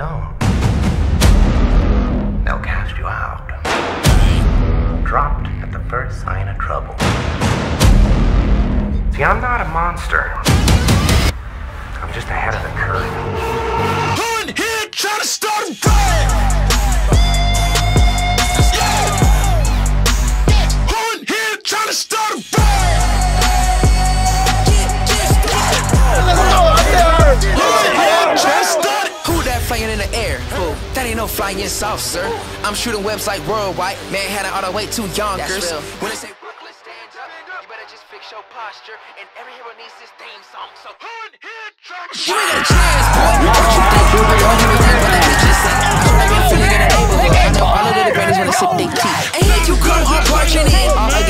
don't, they'll cast you out. Dropped at the first sign of trouble. See, I'm not a monster. In the air? Who? That ain't no flying south, sir. I'm shooting webs like worldwide. Manhattan all the way to Yonkers. When they say Brooklyn, stand up, you better just fix your posture. And every hero needs this theme song. So Who in here you ain't got a chance, boy. What you think? You don't hear anything but the bitches say. So I been feeling in the neighborhood. I know all of the wanna sip their tea. And here you come, I'm barging in.